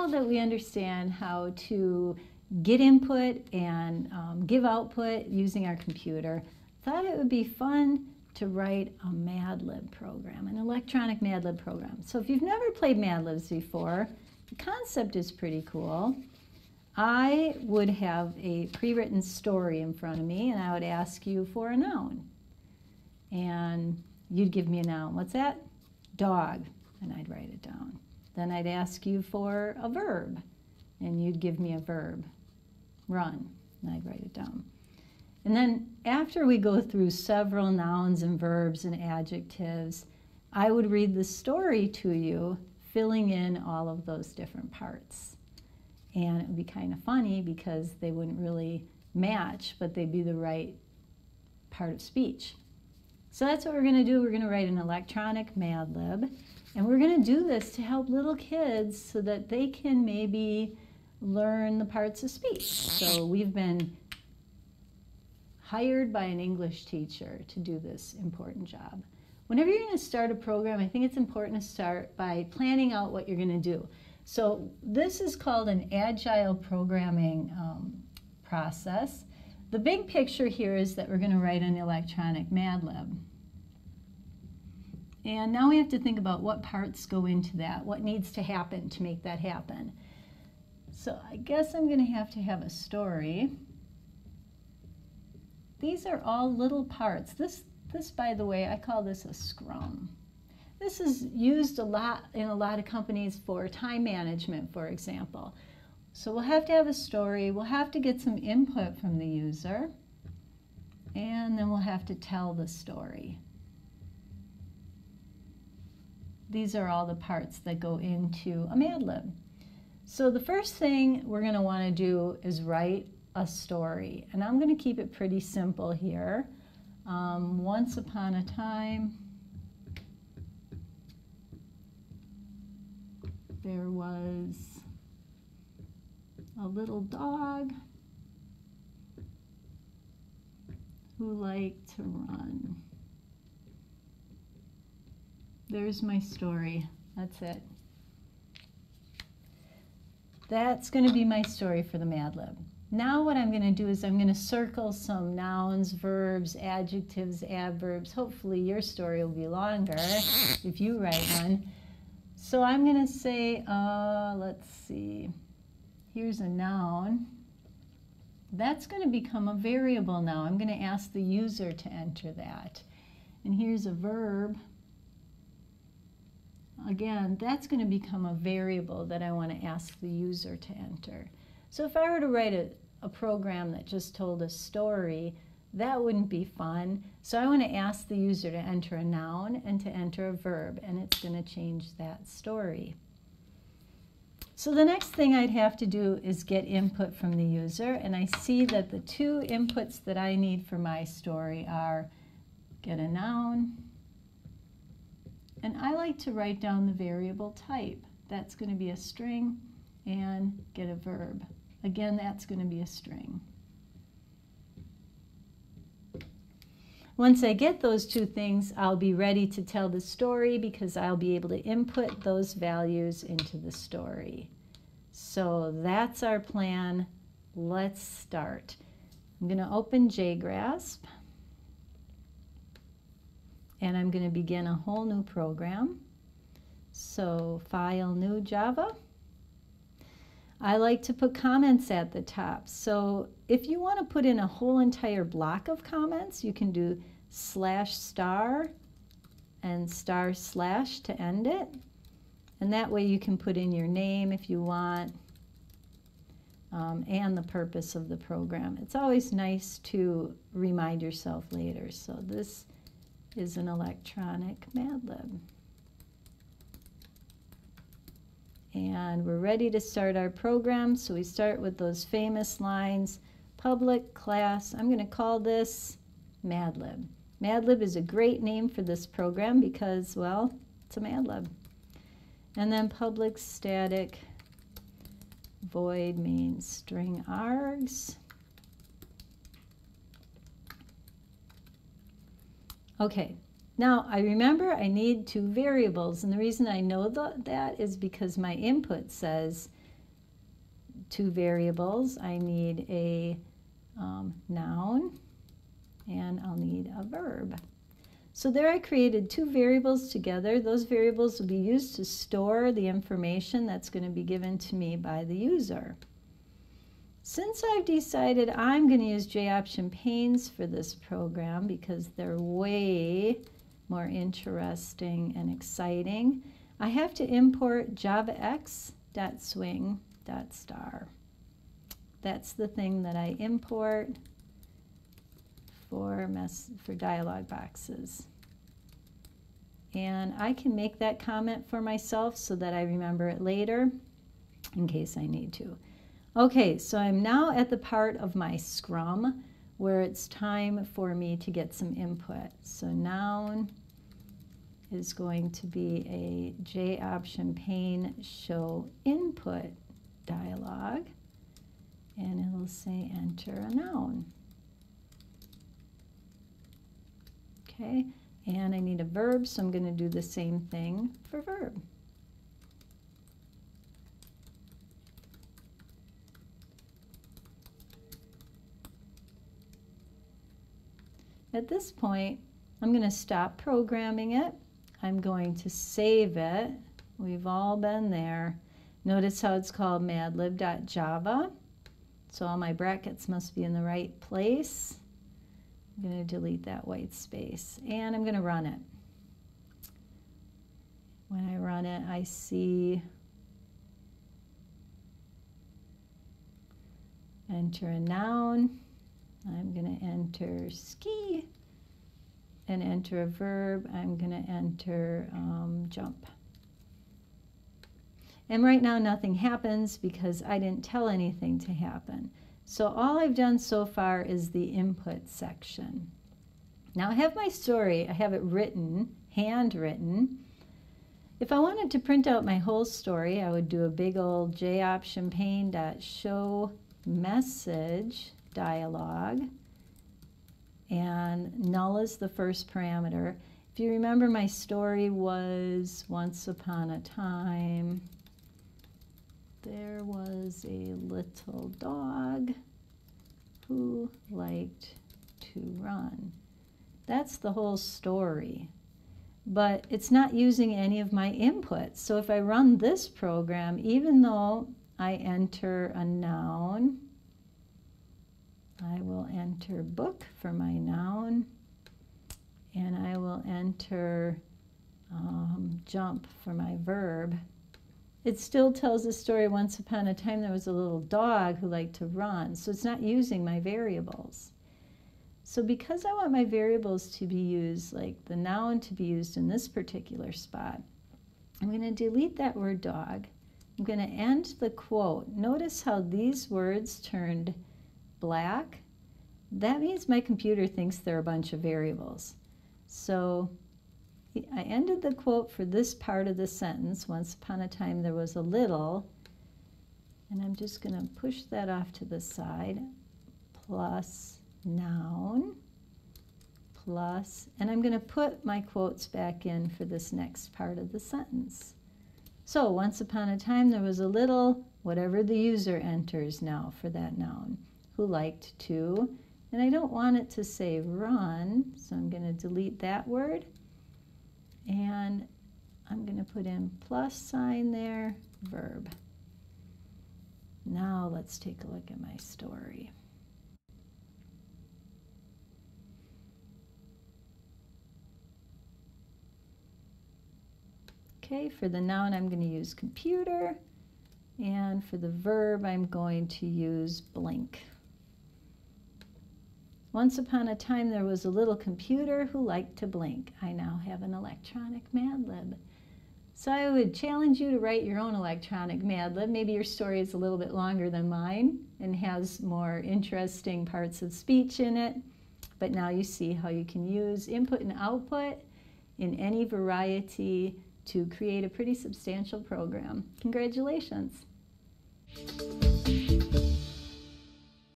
now that we understand how to get input and um, give output using our computer, thought it would be fun to write a Mad Lib program, an electronic Mad Lib program. So if you've never played Mad Libs before, the concept is pretty cool. I would have a pre-written story in front of me and I would ask you for a noun. And you'd give me a noun. What's that? Dog. And I'd write it down. Then I'd ask you for a verb and you'd give me a verb. Run. And I'd write it down. And then after we go through several nouns and verbs and adjectives, I would read the story to you, filling in all of those different parts. And it would be kind of funny because they wouldn't really match, but they'd be the right part of speech. So that's what we're going to do. We're going to write an electronic Mad Lib. And we're going to do this to help little kids so that they can maybe learn the parts of speech. So we've been hired by an English teacher to do this important job. Whenever you're going to start a program, I think it's important to start by planning out what you're going to do. So this is called an agile programming um, process. The big picture here is that we're going to write an electronic Mad Lib. And now we have to think about what parts go into that, what needs to happen to make that happen. So I guess I'm going to have to have a story. These are all little parts. This, this, by the way, I call this a scrum. This is used a lot in a lot of companies for time management, for example. So we'll have to have a story, we'll have to get some input from the user, and then we'll have to tell the story. These are all the parts that go into a Mad Lib. So the first thing we're going to want to do is write a story. And I'm going to keep it pretty simple here. Um, once upon a time, there was a little dog who liked to run. There's my story. That's it. That's going to be my story for the Mad Lib. Now what I'm going to do is I'm going to circle some nouns, verbs, adjectives, adverbs. Hopefully your story will be longer if you write one. So I'm going to say, uh, let's see, here's a noun. That's going to become a variable now. I'm going to ask the user to enter that. And here's a verb. Again, that's going to become a variable that I want to ask the user to enter. So if I were to write a, a program that just told a story, that wouldn't be fun. So I want to ask the user to enter a noun and to enter a verb, and it's going to change that story. So the next thing I'd have to do is get input from the user, and I see that the two inputs that I need for my story are get a noun, and I like to write down the variable type. That's going to be a string, and get a verb. Again, that's going to be a string. Once I get those two things, I'll be ready to tell the story because I'll be able to input those values into the story. So that's our plan. Let's start. I'm going to open JGrasp and I'm going to begin a whole new program. So File, New Java. I like to put comments at the top. So if you want to put in a whole entire block of comments, you can do slash star and star slash to end it. And that way you can put in your name if you want um, and the purpose of the program. It's always nice to remind yourself later. So this is an electronic Mad Lib. And we're ready to start our program. So we start with those famous lines, public class. I'm going to call this Mad Lib. Mad Lib is a great name for this program because, well, it's a Mad Lib. And then public static void main string args. Okay, now, I remember I need two variables, and the reason I know th that is because my input says two variables. I need a um, noun and I'll need a verb. So there I created two variables together. Those variables will be used to store the information that's going to be given to me by the user. Since I've decided I'm going to use JOption panes for this program because they're way more interesting and exciting, I have to import javax.swing.star. That's the thing that I import for, mess, for dialog boxes. And I can make that comment for myself so that I remember it later in case I need to. Okay, so I'm now at the part of my scrum where it's time for me to get some input. So noun is going to be a J option pane show input dialog and it'll say enter a noun. Okay, and I need a verb, so I'm going to do the same thing for verb. At this point, I'm going to stop programming it. I'm going to save it. We've all been there. Notice how it's called madlib.java. So all my brackets must be in the right place. I'm going to delete that white space and I'm going to run it. When I run it, I see enter a noun. I'm going to enter ski and enter a verb. I'm going to enter um, jump. And right now nothing happens because I didn't tell anything to happen. So all I've done so far is the input section. Now I have my story, I have it written, handwritten. If I wanted to print out my whole story, I would do a big old JOption pane show message dialog and null is the first parameter. If you remember my story was once upon a time there was a little dog who liked to run. That's the whole story. But it's not using any of my inputs. So if I run this program, even though I enter a noun, I will enter book for my noun, and I will enter um, jump for my verb it still tells the story once upon a time there was a little dog who liked to run. So it's not using my variables. So because I want my variables to be used, like the noun to be used in this particular spot, I'm going to delete that word dog. I'm going to end the quote. Notice how these words turned black. That means my computer thinks there are a bunch of variables. So I ended the quote for this part of the sentence. Once upon a time there was a little, and I'm just going to push that off to the side, plus noun, plus, and I'm going to put my quotes back in for this next part of the sentence. So once upon a time there was a little, whatever the user enters now for that noun, who liked to, and I don't want it to say run, so I'm going to delete that word and I'm going to put in plus sign there, verb. Now let's take a look at my story. Okay, for the noun I'm going to use computer, and for the verb I'm going to use blink. Once upon a time, there was a little computer who liked to blink. I now have an electronic Mad Lib. So I would challenge you to write your own electronic Mad Lib. Maybe your story is a little bit longer than mine and has more interesting parts of speech in it. But now you see how you can use input and output in any variety to create a pretty substantial program. Congratulations.